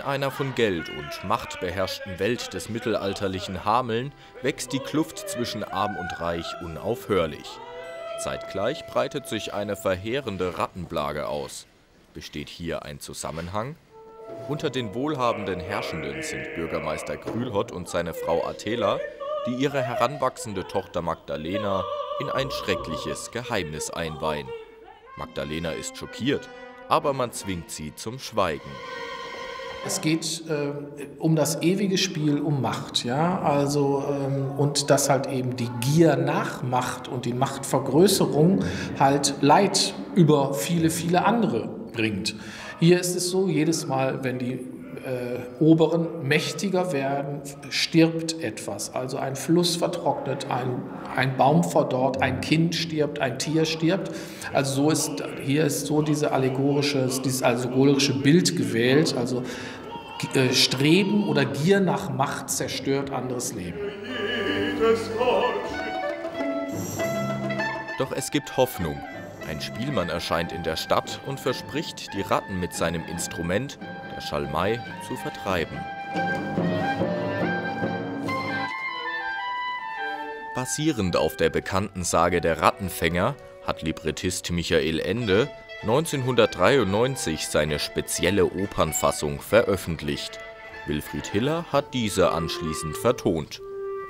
einer von Geld und Macht beherrschten Welt des mittelalterlichen Hameln wächst die Kluft zwischen Arm und Reich unaufhörlich. Zeitgleich breitet sich eine verheerende Rattenplage aus. Besteht hier ein Zusammenhang? Unter den wohlhabenden Herrschenden sind Bürgermeister Krülhott und seine Frau Athela, die ihre heranwachsende Tochter Magdalena in ein schreckliches Geheimnis einweihen. Magdalena ist schockiert, aber man zwingt sie zum Schweigen. Es geht äh, um das ewige Spiel um Macht, ja, also ähm, und dass halt eben die Gier nach Macht und die Machtvergrößerung halt Leid über viele, viele andere bringt. Hier ist es so, jedes Mal, wenn die äh, Oberen mächtiger werden, stirbt etwas. Also ein Fluss vertrocknet, ein, ein Baum verdorrt, ein Kind stirbt, ein Tier stirbt. Also so ist hier ist so diese allegorische, dieses allegorische Bild gewählt. Also äh, Streben oder Gier nach Macht zerstört anderes Leben. Doch es gibt Hoffnung. Ein Spielmann erscheint in der Stadt und verspricht, die Ratten mit seinem Instrument, Schalmei, zu vertreiben. Basierend auf der bekannten Sage der Rattenfänger hat Librettist Michael Ende 1993 seine spezielle Opernfassung veröffentlicht. Wilfried Hiller hat diese anschließend vertont.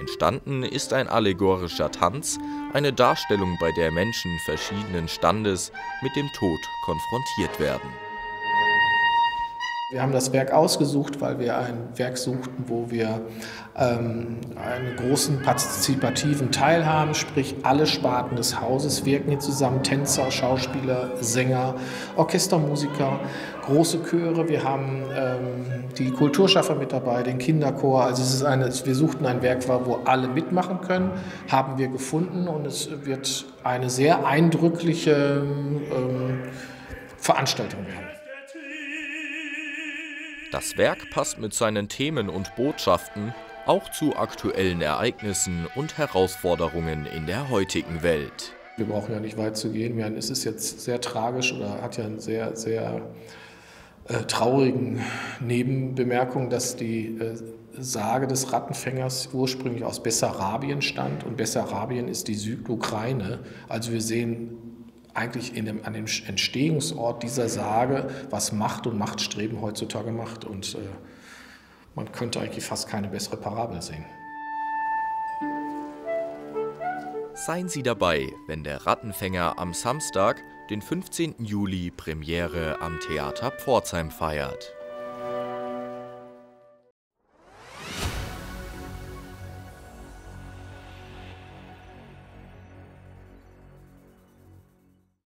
Entstanden ist ein allegorischer Tanz, eine Darstellung, bei der Menschen verschiedenen Standes mit dem Tod konfrontiert werden. Wir haben das Werk ausgesucht, weil wir ein Werk suchten, wo wir ähm, einen großen partizipativen Teil haben, sprich alle Sparten des Hauses wirken hier zusammen, Tänzer, Schauspieler, Sänger, Orchestermusiker, große Chöre, wir haben ähm, die Kulturschaffer mit dabei, den Kinderchor, also es ist eine, wir suchten ein Werk, wo alle mitmachen können, haben wir gefunden. Und es wird eine sehr eindrückliche ähm, Veranstaltung werden. Das Werk passt mit seinen Themen und Botschaften auch zu aktuellen Ereignissen und Herausforderungen in der heutigen Welt. Wir brauchen ja nicht weit zu gehen. Es ist jetzt sehr tragisch oder hat ja einen sehr, sehr äh, traurigen Nebenbemerkung, dass die äh, Sage des Rattenfängers ursprünglich aus Bessarabien stammt und Bessarabien ist die Südukraine. Also wir sehen eigentlich dem, an dem Entstehungsort dieser Sage, was Macht und Machtstreben heutzutage macht. Und äh, man könnte eigentlich fast keine bessere Parabel sehen. Seien Sie dabei, wenn der Rattenfänger am Samstag, den 15. Juli, Premiere am Theater Pforzheim feiert.